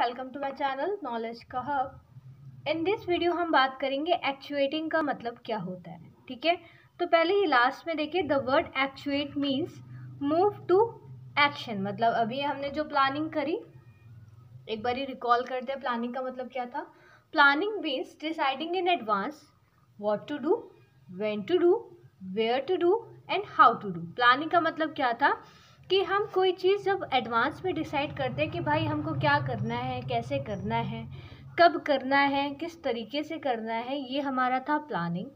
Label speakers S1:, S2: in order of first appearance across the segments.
S1: Welcome to my channel knowledge का hub in this video हम बात करेंगे एक्चुएटिंग का मतलब क्या होता है, ठीक है? तो पहले ही लास्ट में देखिए the word actuate means move to action मतलब अभी हमने जो प्लानिंग करी, एक बार ही रिकॉल करते हैं प्लानिंग का मतलब क्या था? Planning means deciding in advance what to do when to do where to do and how to do planning का मतलब क्या था? कि हम कोई चीज़ जब एडवांस में डिसाइड करते हैं कि भाई हमको क्या करना है, कैसे करना है, कब करना है, किस तरीके से करना है, ये हमारा था प्लानिंग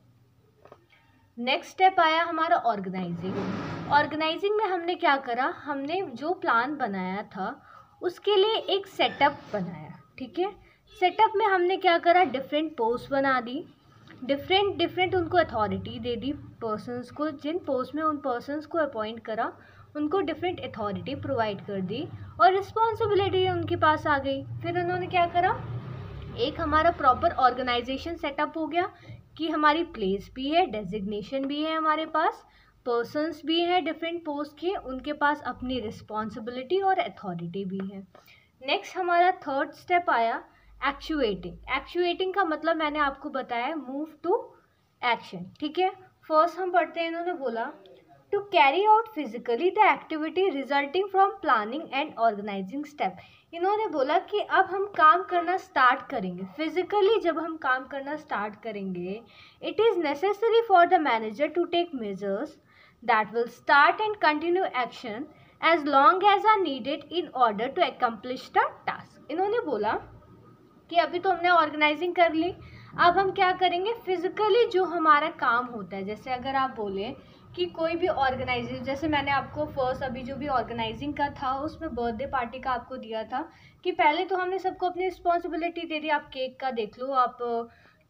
S1: नेक्स्ट स्टेप आया हमारा ऑर्गेनाइजिंग ऑर्गेनाइजिंग में हमने क्या करा? हमने जो प्लान बनाया था, उसके लिए एक सेटअप बनाया, ठीक है? सेटअप में हमने क्या करा? डिफरेंट पोस्ट बना दी. डिफरेंट डिफरेंट उनको अथॉरिटी दे दी पर्सनस को, जिन पोस्ट में उन पर्सनस को अपॉइंट करा, उनको डिफरेंट अथॉरिटी प्रोवाइड कर दी और रिस्पॉन्सिबिलिटी उनके पास आ गई। फिर उन्होंने क्या करा? एक हमारा प्रॉपर ऑर्गेनाइजेशन सेटअप हो गया कि हमारी प्लेस भी है डेजिग्नेशन भी है हमारे पास पर्सनस भी हैं डिफरेंट पोस्ट के, उनके पास अपनी रिस्पॉन्सिबिलिटी और अथॉरिटी भी है। नेक्स्ट हमारा थर्ड स्टेप आया एक्चुएटिंग एक्चुएटिंग का मतलब मैंने आपको बताया मूव टू एक्शन ठीक है? फ़र्स्ट हम पढ़ते हैं, इन्होंने बोला to carry out physically the activity resulting from planning and organizing step इन्होंने बोला कि अब हम काम करना स्टार्ट करेंगे. फिजिकली जब हम काम करना स्टार्ट करेंगे it is necessary for the manager to take measures that will start and continue action as long as are needed in order to accomplish the task इन्होंने बोला कि अभी तो हमने ऑर्गेनाइजिंग कर ली। अब हम क्या करेंगे? फिजिकली जो हमारा काम होता है, जैसे अगर आप बोलें कि कोई भी ऑर्गेनाइजिंग जैसे मैंने आपको फ़र्स्ट अभी जो भी ऑर्गेनाइजिंग का था, उसमें बर्थडे पार्टी का आपको दिया था कि पहले तो हमने सबको अपनी रिस्पॉन्सिबिलिटी दे दी। आप केक का देख लो, आप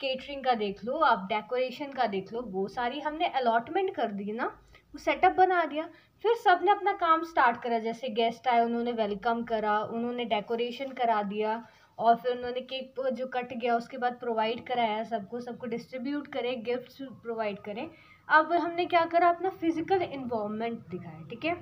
S1: केटरिंग का देख लो, आप डेकोरेशन का देख लो, वो सारी हमने अलॉटमेंट कर दी ना, वो सेटअप बना दिया। फिर सबने अपना काम स्टार्ट करा। जैसे गेस्ट आए, उन्होंने वेलकम करा, उन्होंने डेकोरेशन करा दिया। और फिर उन्होंने केक जो कट गया, उसके बाद प्रोवाइड कराया सबको सबको डिस्ट्रीब्यूट करें गिफ्ट्स प्रोवाइड करें। अब हमने क्या करा, अपना फ़िज़िकल इन्वॉल्वमेंट दिखाया, ठीक है?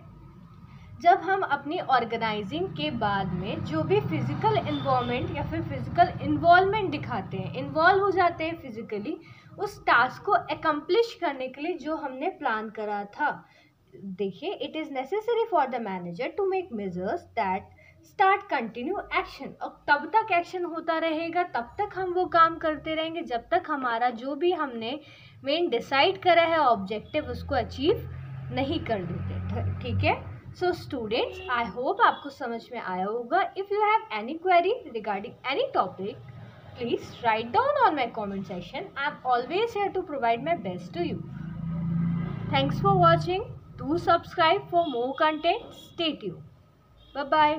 S1: जब हम अपनी ऑर्गेनाइजिंग के बाद में जो भी फ़िज़िकल इन्वॉल्वमेंट या फिर फ़िज़िकल इन्वॉलमेंट दिखाते हैं इन्वॉल्व हो जाते हैं फिजिकली उस टास्क को एकम्प्लिश करने के लिए जो हमने प्लान करा था, देखिए it is necessary for the manager to make measures that start continue action और तब तक एक्शन होता रहेगा, तब तक हम वो काम करते रहेंगे, जब तक हमारा जो भी हमने मेन डिसाइड करा है ऑब्जेक्टिव उसको अचीव नहीं कर देते। ठीक है? सो स्टूडेंट्स आई होप आपको समझ में आया होगा। If you have any query regarding any topic please write down on my comment session I am always here to provide my best to you thanks for watching do subscribe for more content state you bye